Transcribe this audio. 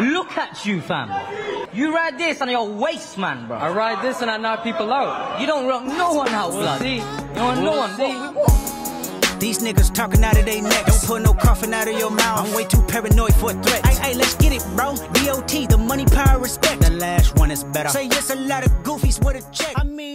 Look at you, fam. You ride this on your waste man, bro. I ride this and I knock people out. You don't rock no one out, We'll blood. see. You don't We'll no one. see. These niggas talking out of their necks. Don't put no coughing out of your mouth. I'm way too paranoid for a threat. Hey, hey, let's get it, bro. DOT, the money, power, respect. The last one is better. Say yes, a lot of goofies with a check. I mean